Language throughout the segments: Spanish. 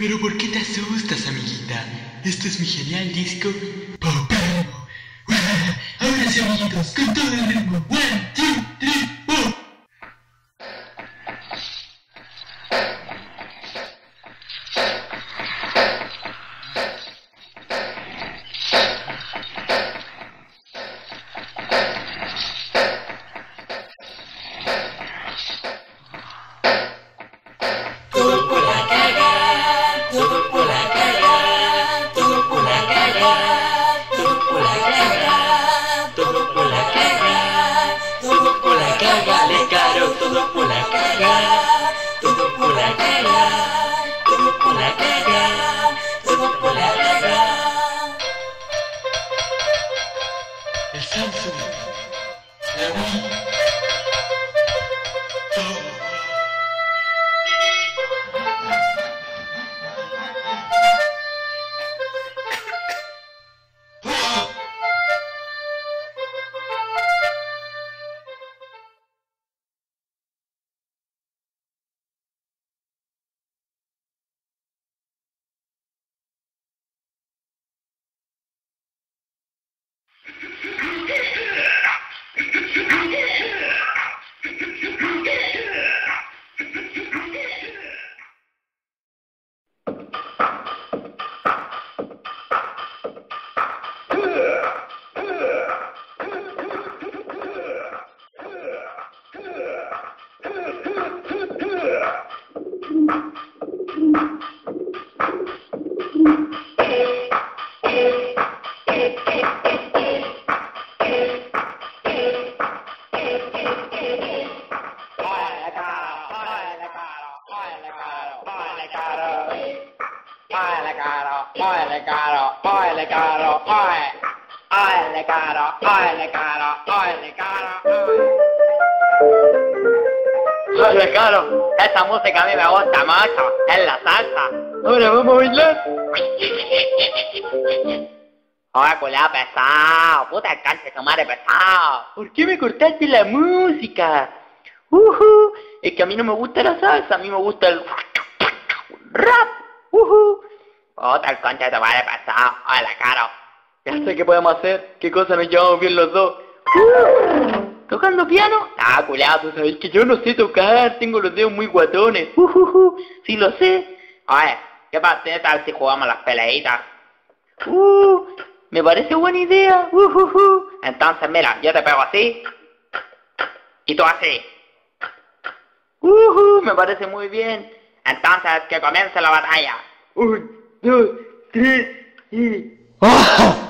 Pero ¿por qué te asustas, amiguita? Esto es mi genial disco. Ahora sí, amiguitos, con todo el ritmo. Todo por la caga, caro, esa música a mí me gusta mucho, es la salsa. Ahora vamos a bailar. Oye, culiao pesado, puta cante su madre pesado. ¿Por qué me cortaste la música? Ujú, es que a mí no me gusta la salsa, a mí me gusta el rap. Ujú. Puta el concha de tu madre pesado, hola caro. Ya sé qué podemos hacer, qué cosa nos llevamos bien los dos. Uh, ¿Tocando piano? Ah, culiao, tú sabes que yo no sé tocar, tengo los dedos muy guatones. Ujujú, sí lo sé. Oye, ¿qué pasa? ¿Qué tal si jugamos las peleitas? Uh, me parece buena idea. Ujujú. Entonces, mira, yo te pego así. Y tú así. Ujú, me parece muy bien. Entonces, que comience la batalla. Un, dos, tres y... ¡Ay,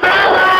¡No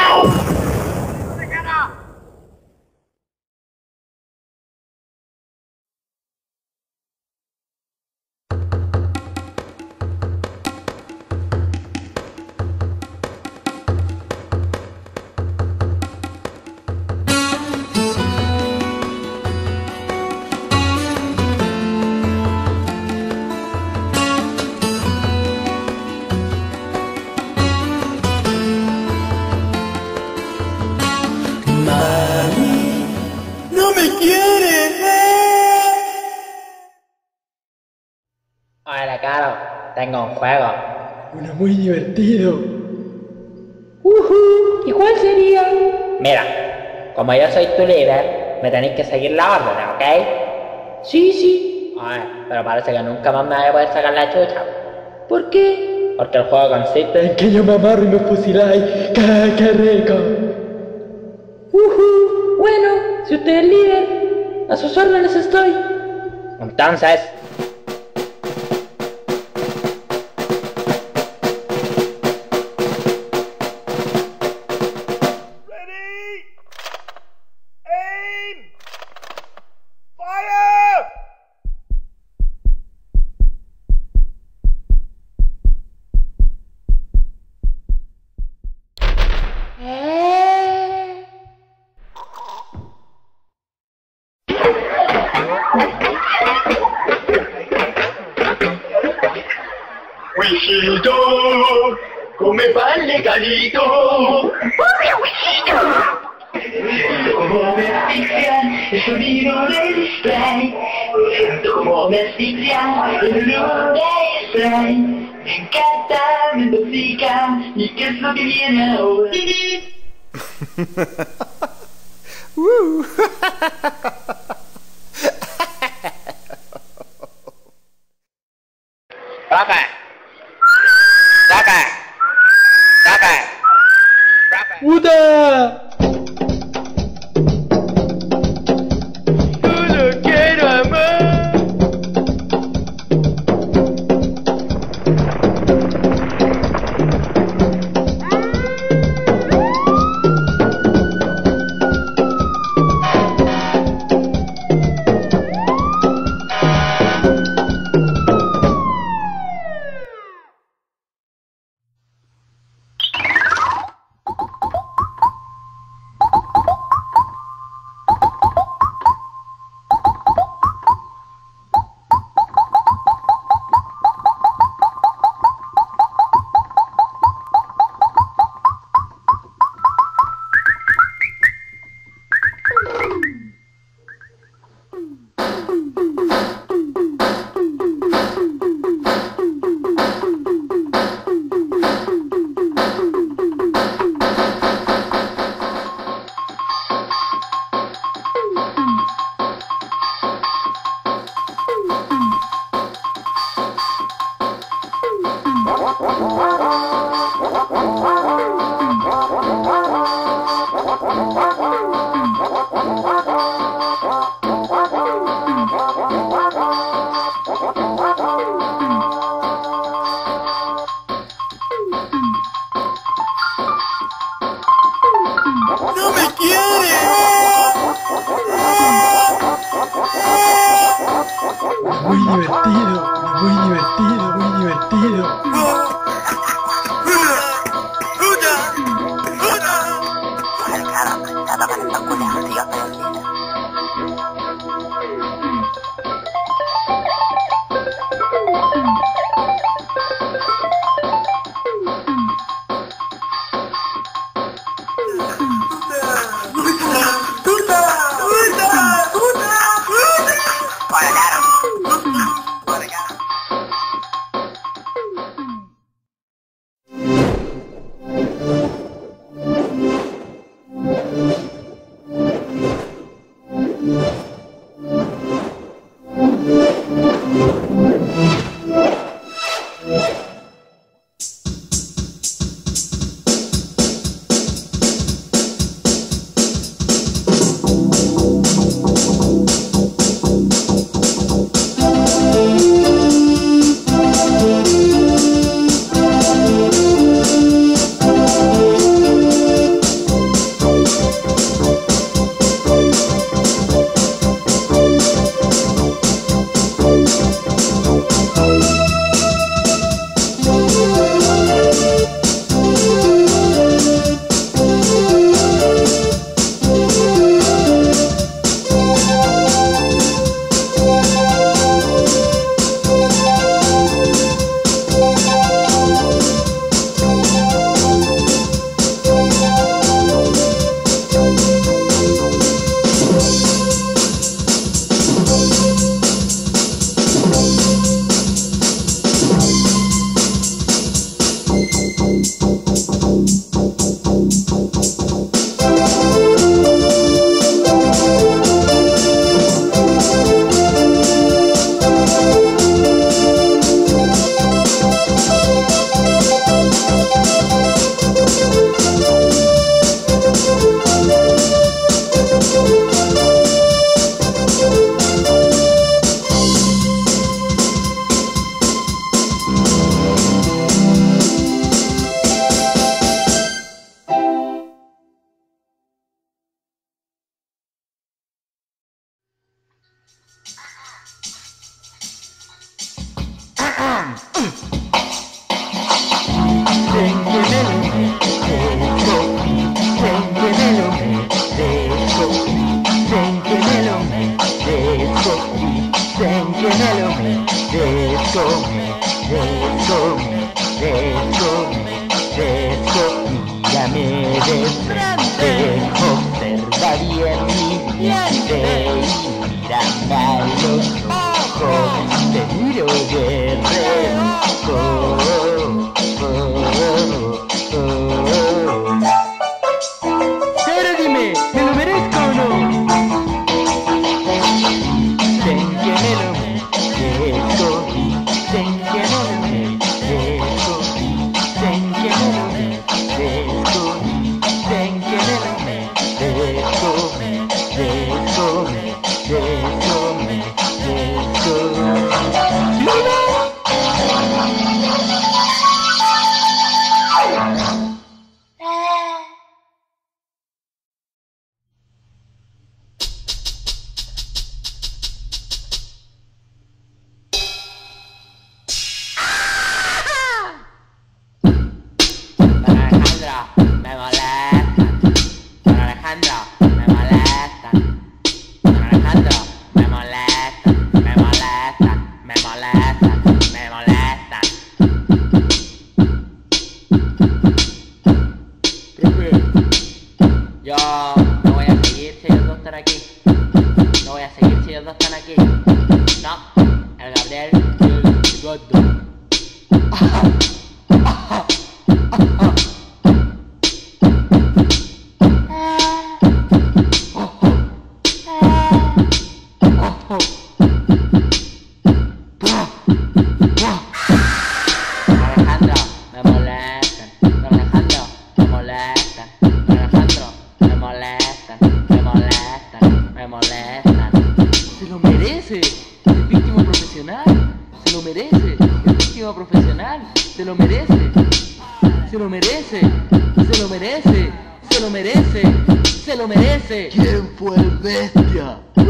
Tengo un juego. Uno muy divertido. ¿Y cuál sería? Mira, como yo soy tu líder, me tenéis que seguir la orden, ¿ok? Sí, sí. Ay, pero parece que nunca más me voy a poder sacar la chucha. ¿Por qué? Porque el juego consiste en que yo me amarro y me fusiláis. ¡Qué, qué rico! Ujú. Bueno, si usted es líder, a sus órdenes estoy. Entonces, sonido del spray. Como asfixian el olor del spray. Me encanta, me intoxica. ¿Y qué es lo que viene ahora? Profe. Profe. Mm. Knock, and Abdel, good. Se lo merece. Se lo merece. Se lo merece. Se lo merece. Se lo merece. ¿Quién fue el bestia? Me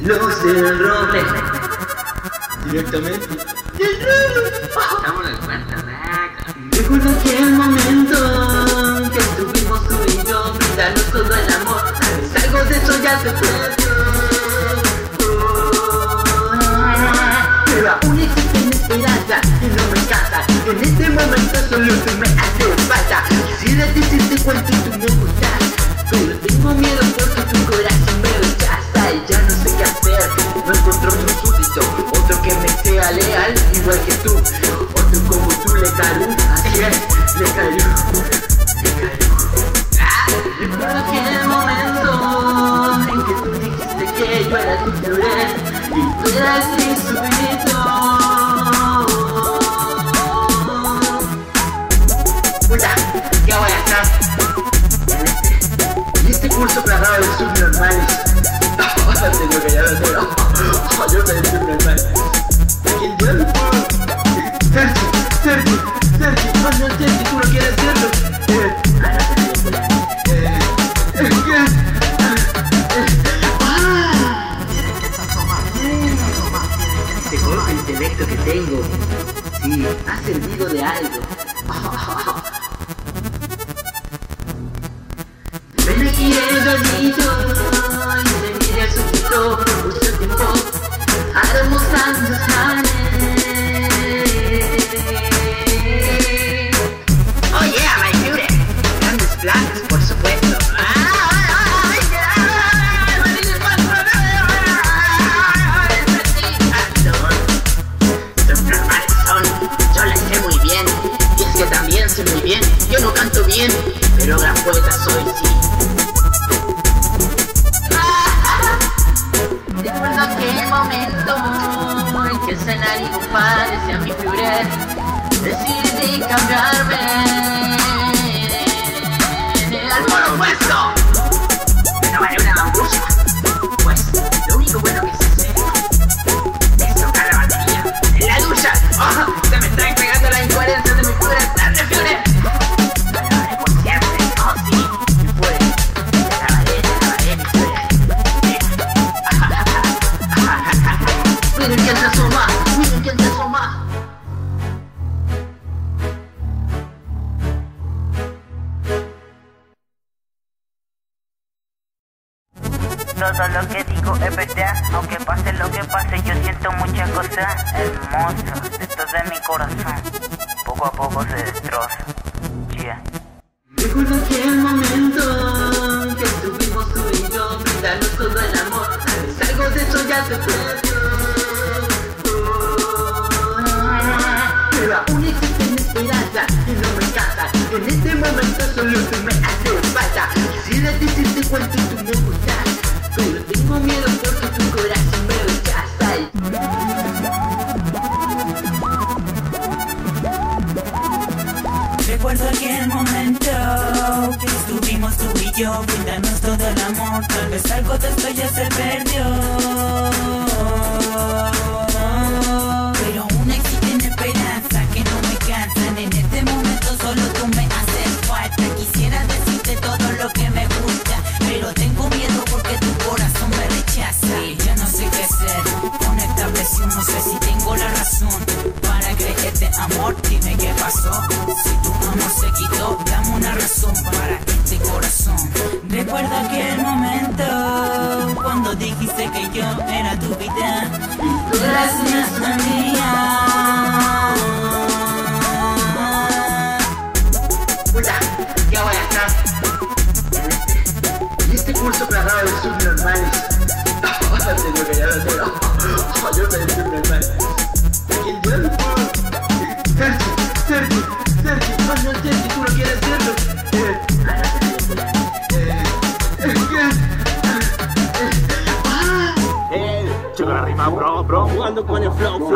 Los del roble. Directamente. Estamos en cuenta, Recuerdo aquel momento que estuvimos tú y yo brindando todo el amor. ¿Sabes algo de eso ya se perdió? Pero aún existe una esperanza y no me cansa. En este momento solo tú me haces falta. Quisiera decirte cuánto tú me gustas. Pero tengo miedo porque tu corazón me rechaza y ya no sé qué hacer. No encuentro otro súbdito, otro que me sea leal, igual que tú. Otro como tú le cayó, así es, le cayó. Ah, en que tú dijiste que yo era tu siento muchas cosas hermosas, esto es de mi corazón, poco a poco se destroza. Yeah. Recuerdo aquel momento que estuvimos tú y yo brindando todo el amor. ¿Sabes algo de eso ya se perdió? Aún existe una esperanza y no me cansa. En este momento solo tú me haces falta. Quisiera decirte cuánto tú me gustas. Pero tengo miedo porque Recuerdo aquel momento que estuvimos tú y yo brindándonos todo el amor. Tal vez algo de esto ya se perdió. Pero aún existe una esperanza que no me cansan. En este momento solo tú me haces falta. Quisiera decirte todo lo que me gusta. Pero tengo miedo porque tu corazón me rechaza. Y yo no sé qué hacer con esta presión. No sé si tengo la razón para creerte razón para este corazón. Recuerda aquel momento cuando dijiste que yo era tu vida.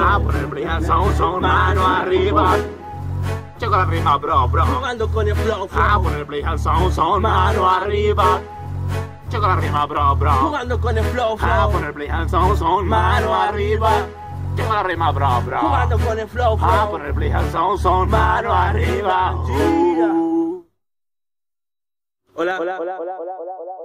A poner play al son, son, mano arriba. Yo con la rima, bro, bro. Jugando con el flow, flow. poner play al son, son, mano arriba. Yo con la rima, bro, bro. Jugando con el flow, flow. poner play al son, son, mano arriba. Yo con la rima, bro, bro. Jugando con el flow, flow. poner play al son, son, mano arriba. Uh. Hola, hola, hola, hola, hola.